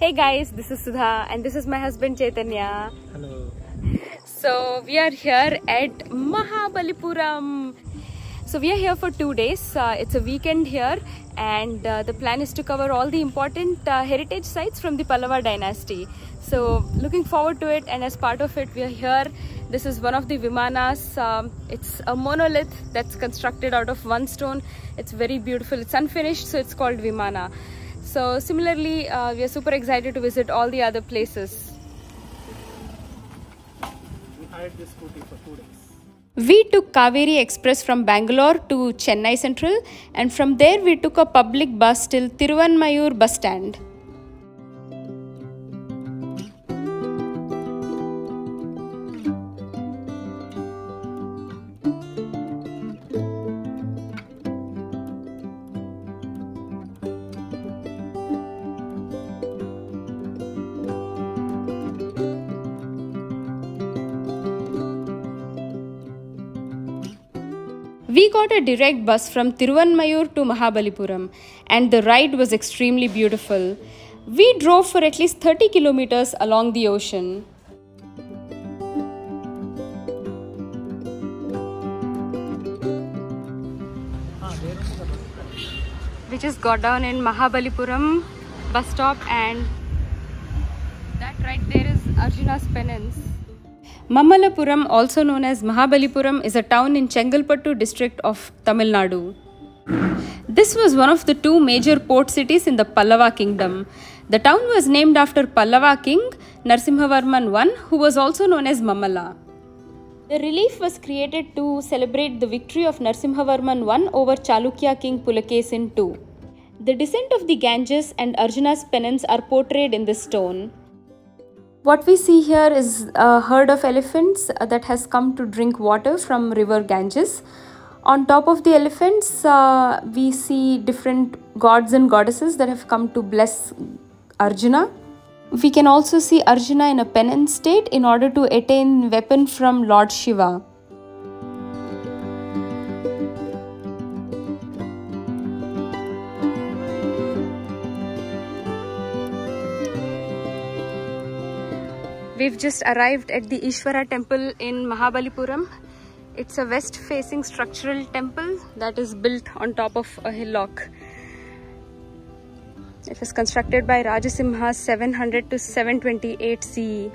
Hey guys, this is Sudha and this is my husband Chaitanya. Hello. So we are here at Mahabalipuram. So we are here for two days. Uh, it's a weekend here and uh, the plan is to cover all the important uh, heritage sites from the Pallava dynasty. So looking forward to it and as part of it we are here. This is one of the Vimanas. Um, it's a monolith that's constructed out of one stone. It's very beautiful. It's unfinished so it's called Vimana. So similarly uh, we are super excited to visit all the other places. We hired this scooty for two days. We took Kaveri Express from Bangalore to Chennai Central and from there we took a public bus till Tiruvanmiyur bus stand. We got a direct bus from Tiruvanmiyur to Mahabalipuram and the ride was extremely beautiful. We drove for at least 30 kilometers along the ocean. We just got down in Mahabalipuram bus stop and that right there is Arjuna's penance. Mamallapuram, also known as Mahabalipuram, is a town in Chengalpattu district of Tamil Nadu. This was one of the two major port cities in the Pallava kingdom. The town was named after Pallava king Narsimhavarman I, who was also known as Mamalla. The relief was created to celebrate the victory of Narsimhavarman I over Chalukya king Pulakesin II. The descent of the Ganges and Arjuna's penance are portrayed in this stone. What we see here is a herd of elephants that has come to drink water from river Ganges. On top of the elephants, uh, we see different gods and goddesses that have come to bless Arjuna. We can also see Arjuna in a penance state in order to attain weapon from Lord Shiva. We've just arrived at the Ishvara temple in Mahabalipuram. It's a west facing structural temple that is built on top of a hillock. It was constructed by Rajasimha 700 to 728 CE.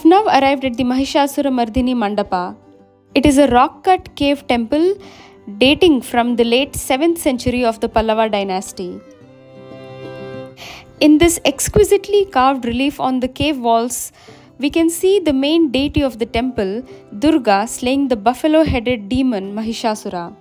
Have now arrived at the Mahishasura Mardini Mandapa. It is a rock cut cave temple dating from the late 7th century of the Pallava dynasty. In this exquisitely carved relief on the cave walls, we can see the main deity of the temple, Durga, slaying the buffalo headed demon Mahishasura.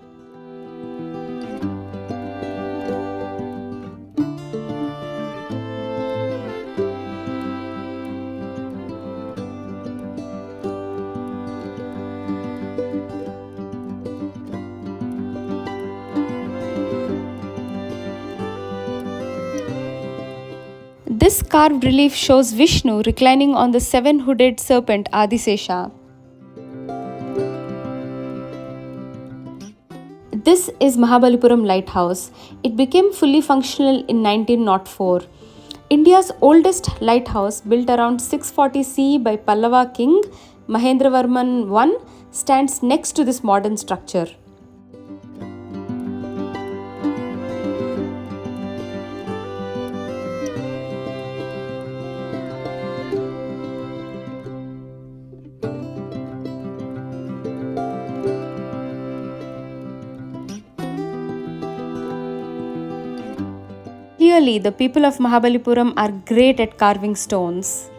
This carved relief shows Vishnu reclining on the seven hooded serpent Adisesha. This is Mahabalipuram Lighthouse. It became fully functional in 1904. India's oldest lighthouse, built around 640 CE by Pallava king Mahendravarman I, stands next to this modern structure. Clearly, the people of Mahabalipuram are great at carving stones.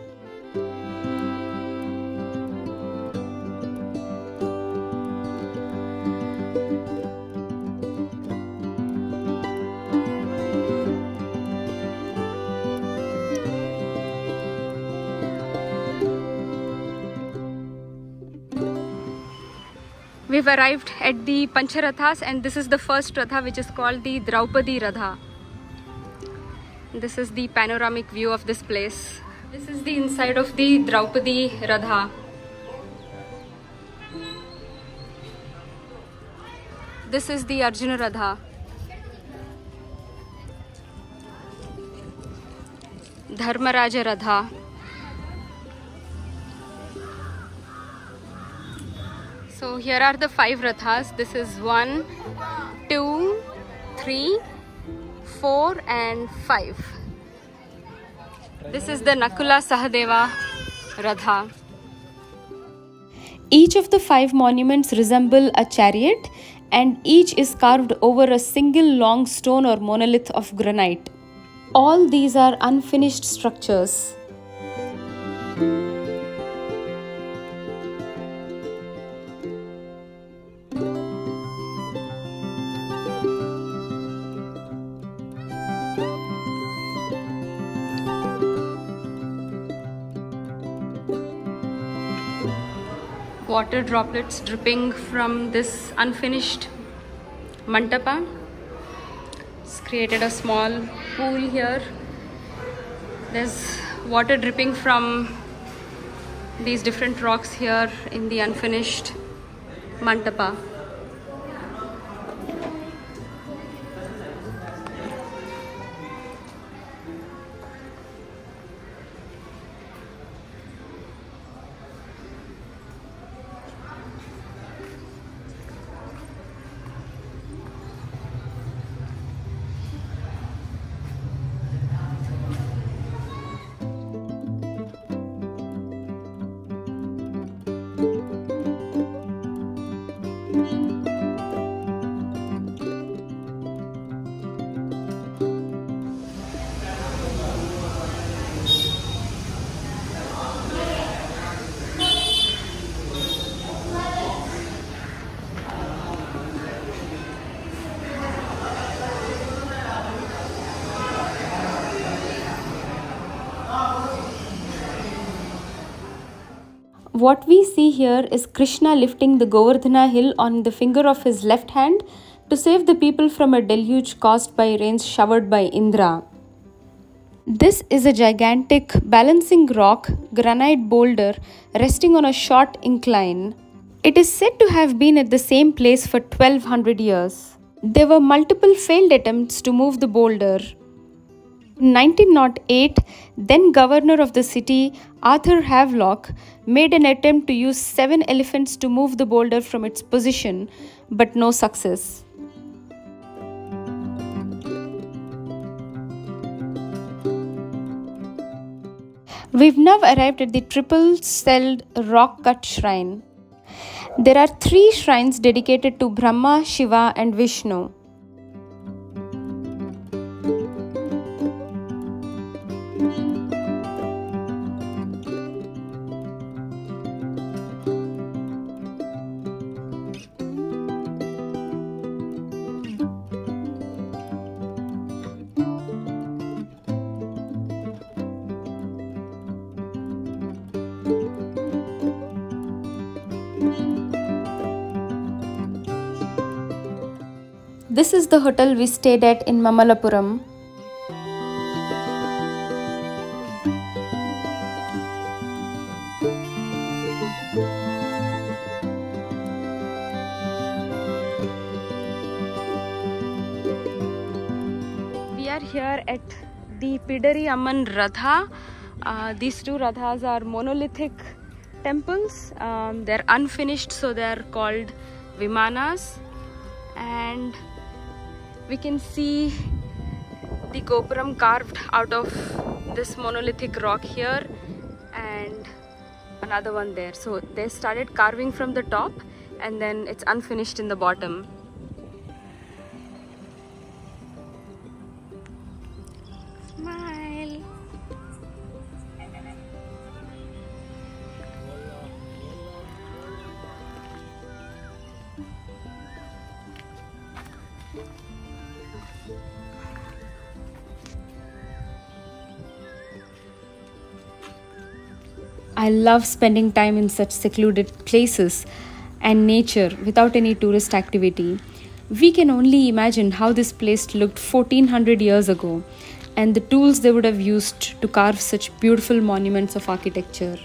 We've arrived at the Pancharathas and this is the first Ratha which is called the Draupadi Ratha. This is the panoramic view of this place. This is the inside of the Draupadi Ratha. This is the Arjuna Ratha. Dharmaraja Ratha. So here are the five Rathas. This is one, two, three, four, and five. This is the Nakula Sahadeva Ratha. Each of the five monuments resemble a chariot and each is carved over a single long stone or monolith of granite. All these are unfinished structures. Water droplets dripping from this unfinished mantapa. It's created a small pool here. There's water dripping from these different rocks here in the unfinished mantapa. What we see here is Krishna lifting the Govardhana hill on the finger of his left hand to save the people from a deluge caused by rains showered by Indra. This is a gigantic balancing rock granite boulder resting on a short incline. It is said to have been at the same place for 1200 years. There were multiple failed attempts to move the boulder. In 1908, then governor of the city, Arthur Havelock, made an attempt to use seven elephants to move the boulder from its position, but no success. We've now arrived at the triple celled rock cut shrine. There are three shrines dedicated to Brahma, Shiva, and Vishnu. This is the hotel we stayed at in Mamallapuram. We are here at the Pidari Amman Ratha. Uh, these two Rathas are monolithic temples. Um, they're unfinished, so they're called Vimanas. And we can see the Gopuram carved out of this monolithic rock here and another one there. So they started carving from the top and then it's unfinished in the bottom. Smile. I love spending time in such secluded places. and nature without any tourist activity, we can only imagine how this place looked 1400 years ago and the tools they would have used to carve such beautiful monuments of architecture.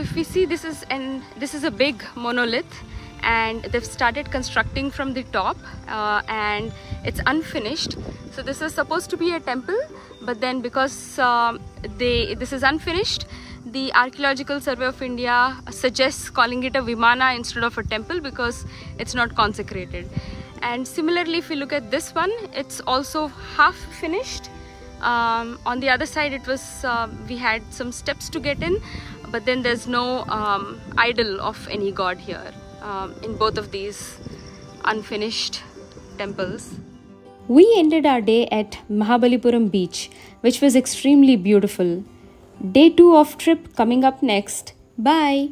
If we see this is and this is a big monolith and they've started constructing from the top uh, and it's unfinished. So this is supposed to be a temple but then because um, they this is unfinished the archaeological survey of india suggests calling it a vimana instead of a temple because it's not consecrated. And similarly if you look at this one it's also half finished. Um, on the other side it was uh, we had some steps to get in but then there's no um, idol of any god here um, in both of these unfinished temples. We ended our day at mahabalipuram beach which was extremely beautiful. Day 2 of trip coming up next. Bye